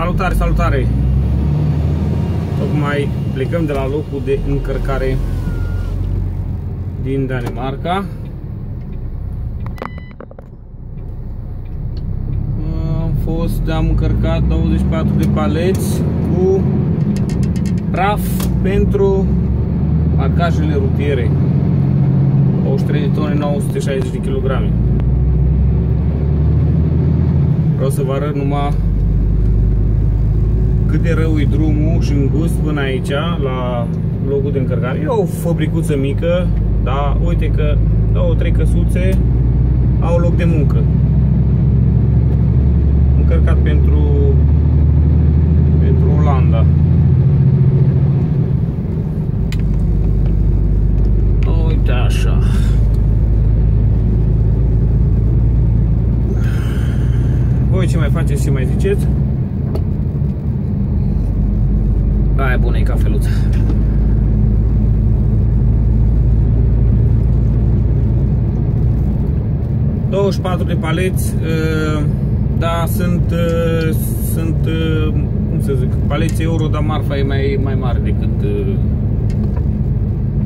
Salutare, salutare! Tocmai plecăm de la locul de încărcare din Danemarca. Am fost, am încărcat 24 de paleți cu praf pentru marcajele rutiere. 83 de tone, 960 de kg. Vreau să vă arăt numai cât de rău e drumul și îngust până aici, la locul de încărcare. E o fabricuță mică, dar uite că două, trei căsuțe au loc de muncă. Încărcat pentru, pentru Olanda. Uite așa. Voi ce mai faceți, ce mai ziceți? Aia bună e cafeluța. patru de paleți, uh, da, sunt, uh, sunt, uh, cum să zic, paleți euro, dar marfa e mai, mai mare decât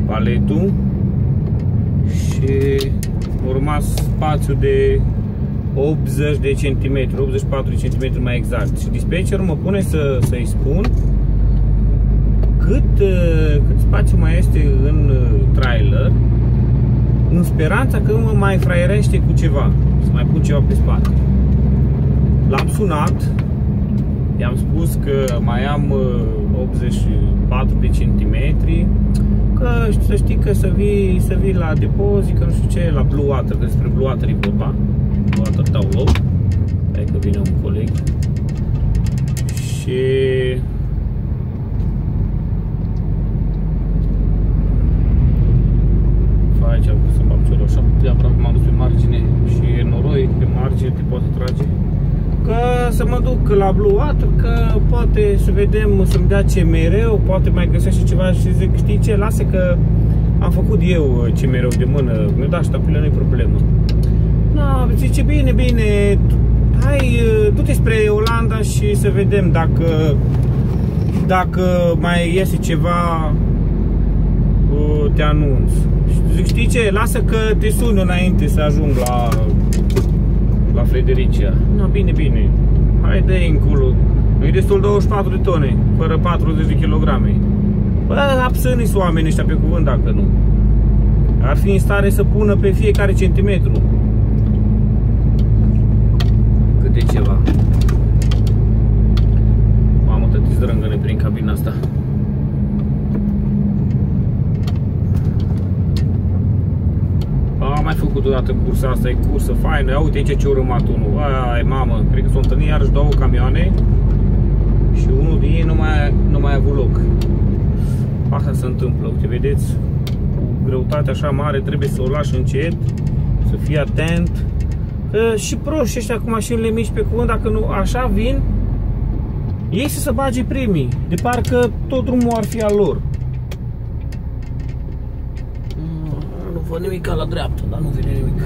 paletul și urma spațiu de 80 de centimetri, 84 de centimetri mai exact. Și dispatcherul mă pune să, să-i spun cât, uh, cât spațiu mai este în uh, trailer în speranța că mă mai fraierește cu ceva, să mai pun ceva pe spate. L-am sunat, i-am spus că mai am 84 uh, de centimetri, că să știi că să vii, să vii la depozit, că nu știu ce, la Blue Water, că despre Blue Water e vorba. Blue Water dau loc. Hai că vine un coleg. Și aici să fac ciorul așa, de aproape m-am dus pe margine și e noroi, pe margine te poate trage. Că să mă duc la Blue Water, că poate să vedem, să-mi dea ce mereu, poate mai găsește ceva și zic, știi ce, lasă că am făcut eu ce mereu de mână, mi-o da ștapilă, nu-i problemă. Da, zice, bine, bine, hai, du-te spre Olanda și să vedem dacă dacă mai iese ceva te anunț. Zic, știi ce, lasă că te sun înainte să ajung la, la Fredericia. No, bine, bine. Hai de încolo. Nu-i destul 24 de tone, fără 40 de kilograme. Bă, absâni oamenii ăștia pe cuvânt dacă nu. Ar fi în stare să pună pe fiecare centimetru. Câte ceva. Mamă, tăti zdrângăne prin cabina asta. Am mai făcut odată cursa asta, e cursă faină. Ia uite aici ce-a urmat unul. Ai, mamă, cred că s-au întâlnit iarăși două camioane și unul din ei nu mai, nu mai a avut loc. Asta se întâmplă, uite, vedeți? Cu greutate așa mare trebuie să o lași încet, să fii atent. Că și proști ăștia cu mașinile mici pe cuvânt, dacă nu așa vin, ei să se bage primii, de parcă tot drumul ar fi al lor. Văd nimic la dreapta, dar nu vine nimic.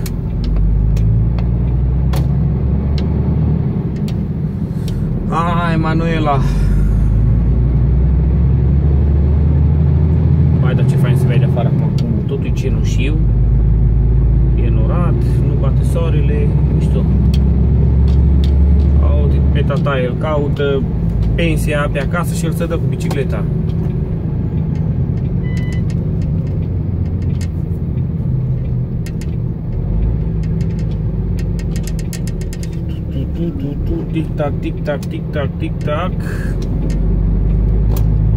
Hai, Manuela! Mai dar ce fain să vede afară acum, cum totul e cenușiu, e norat, nu bate soarele, mișto. Aude, pe tata, el caută pensia pe acasă și el se dă cu bicicleta. Tic-tac, tic-tac, tic-tac, tic-tac.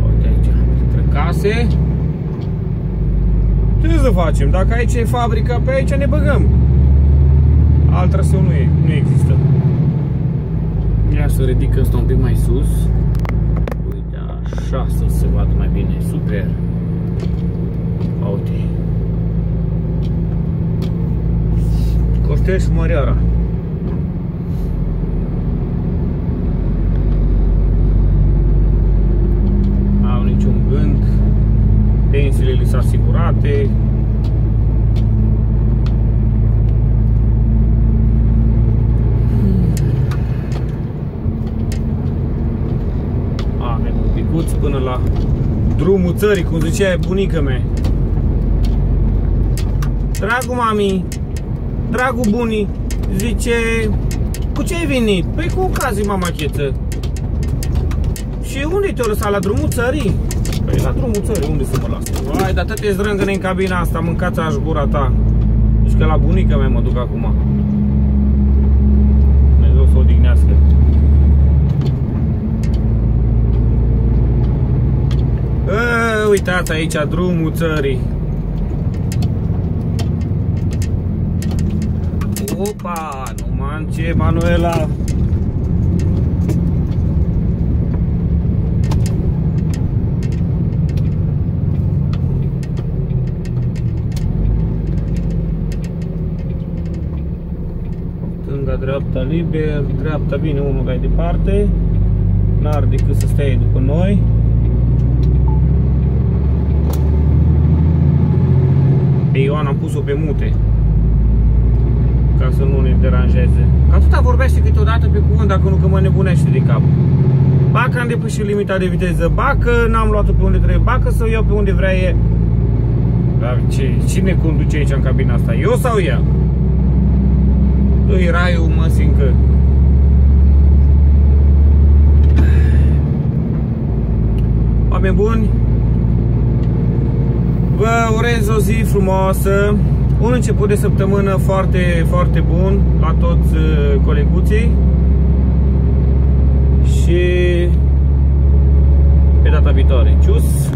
Uite aici, între case. Ce să facem? Dacă aici e fabrica, pe aici ne băgăm. Alt traseu nu, e, nu există. Ia să ridic asta un pic mai sus. Uite, așa să se vadă mai bine. Super. Uite. Costești Măreara. abandonate. Avem hmm. un picuț până la drumul țării, cum zicea bunica mea. Dragul mami, dragul bunii, zice, cu ce ai venit? Păi cu ocazii, mamachetă. Și unde te-o lăsat? La drumul țării? Păi la drumul țării, unde să mă las? Vai, dar te zdrângăne în cabina asta, mâncați aș gura ta. Deci că la bunica mea mă duc acum. Dumnezeu să o dignească. A, uitați aici drumul țării. Opa, nu ce Manuela. Dreapta liber, dreapta vine unul mai departe. N-ar decât să stea după noi. Pe Ioana am pus-o pe mute ca să nu ne deranjeze. Că atâta vorbește câteodată pe cuvânt, dacă nu că mă nebunește de cap. Ba că am depășit limita de viteză, ba că n-am luat-o pe unde trebuie, ba că să o iau pe unde vrea e. Dar ce, cine conduce aici în cabina asta? Eu sau ea? Doi raiul, mă, sincă. Oameni buni, vă urez o zi frumoasă, un început de săptămână foarte, foarte bun la toți uh, coleguții și pe data viitoare. Cius!